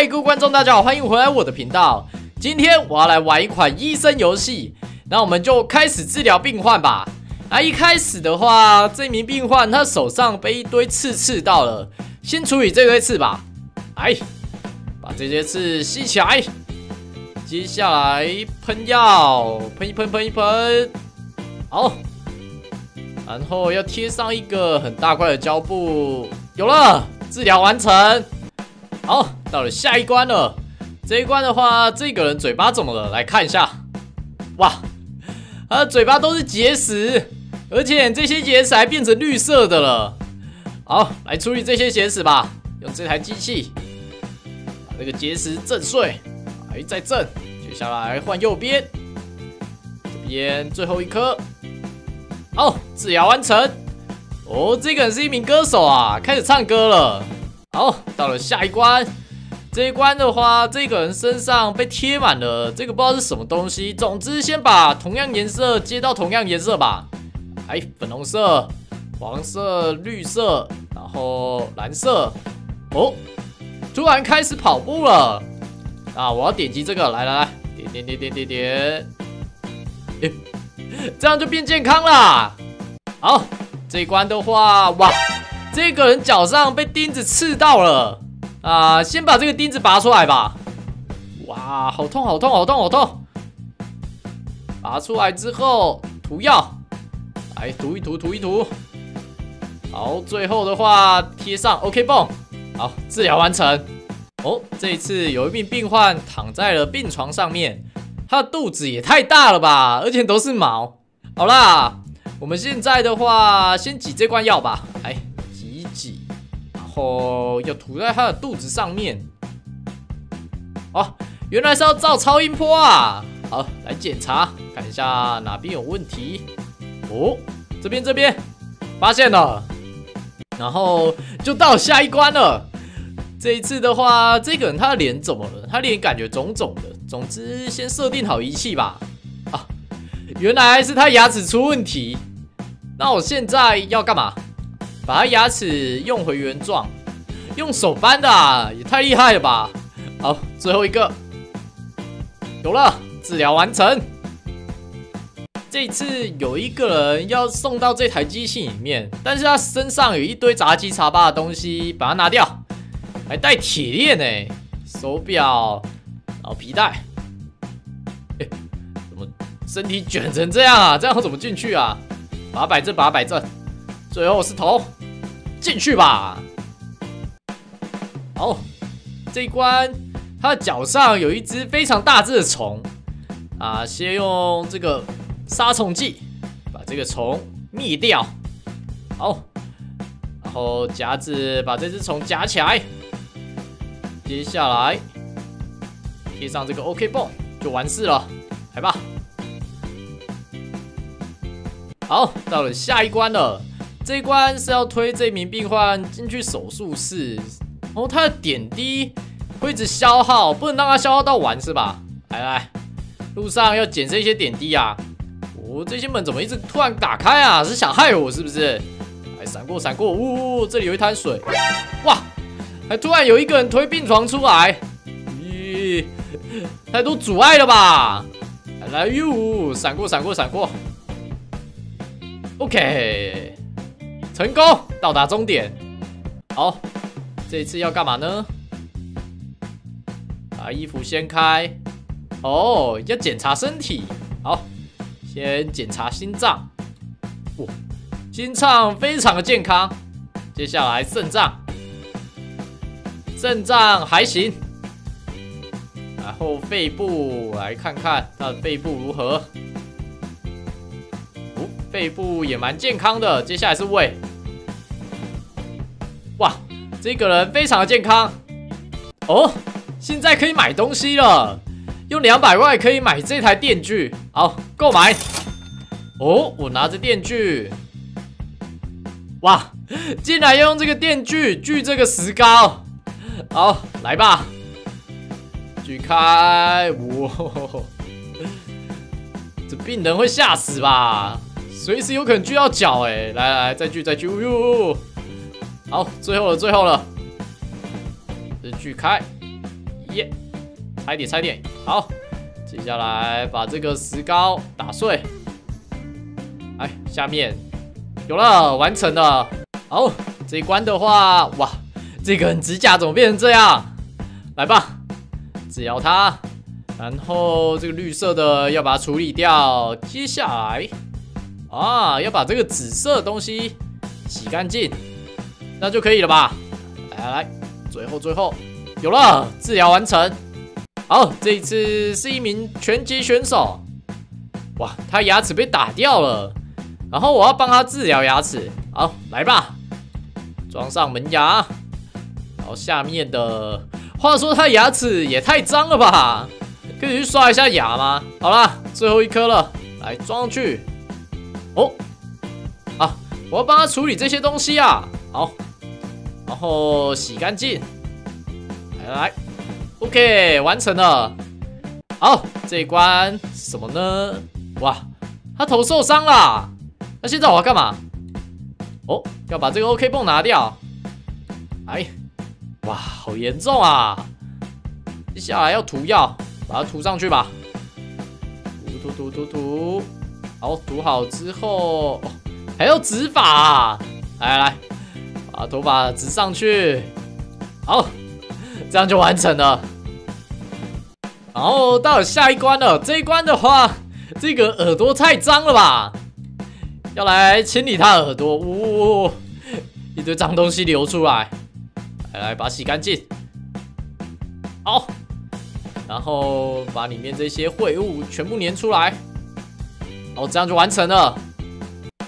嗨，各位观众，大家好，欢迎回来我的频道。今天我要来玩一款医生游戏，那我们就开始治疗病患吧。啊，一开始的话，这名病患他手上被一堆刺刺到了，先处理这堆刺吧。哎，把这些刺吸起来，接下来喷药，喷一喷，喷一喷，好。然后要贴上一个很大块的胶布，有了，治疗完成。好，到了下一关了。这一关的话，这个人嘴巴怎么了？来看一下。哇，他的嘴巴都是结石，而且这些结石还变成绿色的了。好，来处理这些结石吧。用这台机器把这个结石震碎，哎，再震。接下来换右边，这边最后一颗。好，治疗完成。哦，这个人是一名歌手啊，开始唱歌了。好，到了下一关。这一关的话，这个人身上被贴满了这个不知道是什么东西。总之，先把同样颜色接到同样颜色吧。哎，粉红色、黄色、绿色，然后蓝色。哦，突然开始跑步了。啊，我要点击这个，来来来，点点点点点点。这样就变健康了。好，这一关的话，哇，这个人脚上被钉子刺到了啊！先把这个钉子拔出来吧。哇，好痛，好痛，好痛，好痛！拔出来之后涂药，来涂一涂，涂一涂。好，最后的话贴上 OK 泵。好，治疗完成。哦，这一次有一名病患躺在了病床上面。他的肚子也太大了吧，而且都是毛。好啦，我们现在的话，先挤这罐药吧。来，挤，然后要涂在他的肚子上面。哦，原来是要照超音波啊！好，来检查，看一下哪边有问题。哦，这边这边，发现了。然后就到下一关了。这一次的话，这个人他的脸怎么了？他脸感觉肿肿的。总之，先设定好仪器吧。啊，原来是他牙齿出问题。那我现在要干嘛？把他牙齿用回原状。用手扳的，也太厉害了吧！好，最后一个，有了，治疗完成。这次有一个人要送到这台机器里面，但是他身上有一堆杂七杂八的东西，把它拿掉。还带铁链呢，手表。然后皮带，哎，怎么身体卷成这样啊？这样怎么进去啊？把它摆正，把它摆正。最后是头，进去吧。好，这一关他的脚上有一只非常大只的虫啊，先用这个杀虫剂把这个虫灭掉。好，然后夹子把这只虫夹起来，接下来。贴上这个 OK 泵就完事了，来吧。好，到了下一关了。这一关是要推这名病患进去手术室，然后他的点滴会一直消耗，不能让他消耗到完是吧？来来，路上要减这些点滴啊。哦，这些门怎么一直突然打开啊？是想害我是不是？来，闪过闪过，呜，这里有一滩水。哇，还突然有一个人推病床出来。咦太多阻碍了吧！来哟，闪过，闪过，闪过。OK，成功到达终点。好，这一次要干嘛呢？把衣服掀开。哦，要检查身体。好，先检查心脏。哇，心脏非常的健康。接下来肾脏，肾脏还行。然后肺部来看看他的肺部如何？哦，肺部也蛮健康的。接下来是胃。这个人非常的健康。哦，现在可以买东西了，用两百块可以买这台电锯。好，购买。哦，我拿着电锯。哇，竟然要用这个电锯锯这个石膏。好，来吧。锯开！哇，这病人会吓死吧？随时有可能锯到脚哎！来来来，再锯再锯！哟，好，最后了最后了，这锯开！耶，拆点，差一点。好，接下来把这个石膏打碎。哎，下面有了，完成了。好，这一关的话，哇，这个指甲怎么变成这样？来吧，只要它。然后这个绿色的要把它处理掉。接下来啊，要把这个紫色东西洗干净，那就可以了吧？来来来，最后最后有了，治疗完成。好，这一次是一名拳击选手。哇，他牙齿被打掉了，然后我要帮他治疗牙齿。好，来吧，装上门牙。然后下面的，话说他牙齿也太脏了吧？可以去刷一下牙吗？好啦，最后一颗了，来装上去。哦，啊，我要帮他处理这些东西啊。好，然后洗干净。来来，OK，完成了。好，这一关什么呢？哇，他头受伤了。那现在我要干嘛？哦，要把这个 OK 泵拿掉。哎，哇，好严重啊！接下来要涂药。把它涂上去吧，涂涂涂涂涂，好，涂好之后还要植发，来来，把头发植上去，好，这样就完成了。然后到了下一关了，这一关的话，这个耳朵太脏了吧，要来清理它耳朵，呜，一堆脏东西流出来，来来，把它洗干净，好。然后把里面这些秽物全部粘出来，哦，这样就完成了。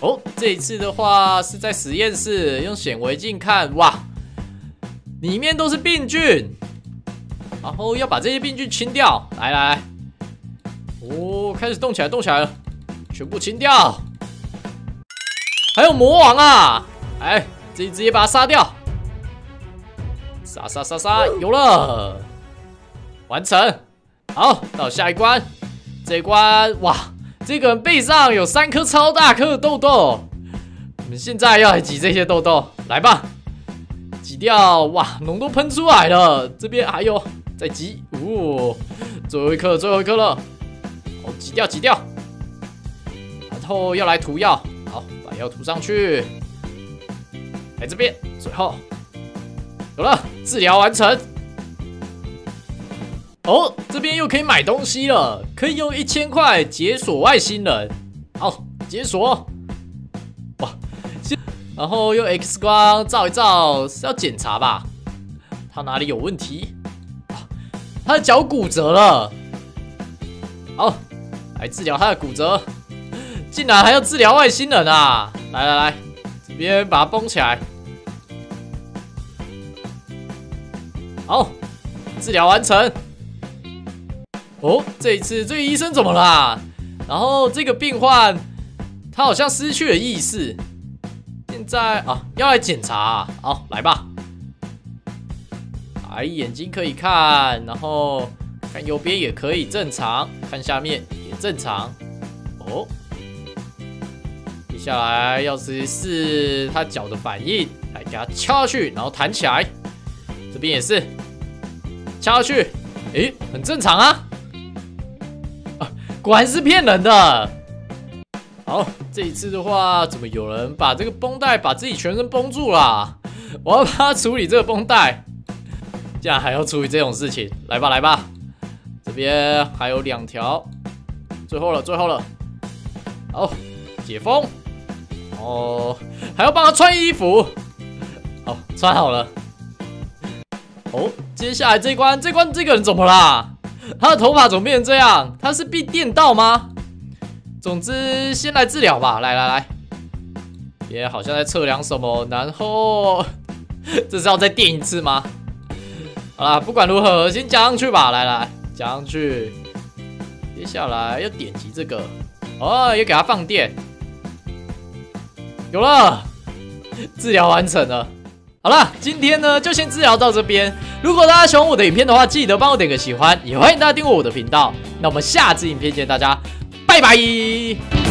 哦，这一次的话是在实验室用显微镜看，哇，里面都是病菌，然后要把这些病菌清掉。来来，哦，开始动起来，动起来了，全部清掉。还有魔王啊，哎，这直接把它杀掉，杀杀杀杀，有了。完成，好，到下一关。这一关，哇，这个人背上有三颗超大颗的痘痘。我们现在要来挤这些痘痘，来吧，挤掉。哇，脓都喷出来了。这边还有，再挤。哦，最后一颗，最后一颗了。好，挤掉，挤掉。然后要来涂药，好，把药涂上去。来这边，最后有了，治疗完成。哦，这边又可以买东西了，可以用一千块解锁外星人。好，解锁。哇，然后用 X 光照一照，是要检查吧？他哪里有问题？他的脚骨折了。好，来治疗他的骨折。竟然还要治疗外星人啊！来来来，这边把它绷起来。好，治疗完成。哦，这一次这个医生怎么啦？然后这个病患他好像失去了意识，现在啊要来检查，好来吧。哎，眼睛可以看，然后看右边也可以正常，看下面也正常。哦，接下来要是是他脚的反应，来给他敲下去，然后弹起来。这边也是敲下去，诶，很正常啊。果然是骗人的。好，这一次的话，怎么有人把这个绷带把自己全身绷住了？我要帮他处理这个绷带，竟然还要处理这种事情，来吧来吧，这边还有两条，最后了最后了，好，解封，哦，还要帮他穿衣服，好，穿好了。哦，接下来这关这关这个人怎么啦？他的头发怎么变成这样？他是被电到吗？总之，先来治疗吧。来来来，也好像在测量什么。然后，这是要再电一次吗？好啦，不管如何，先加上去吧。来来，加上去。接下来要点击这个，哦，要给他放电。有了，治疗完成了。好了，今天呢就先治疗到这边。如果大家喜欢我的影片的话，记得帮我点个喜欢，也欢迎大家订阅我的频道。那我们下次影片见，大家拜拜。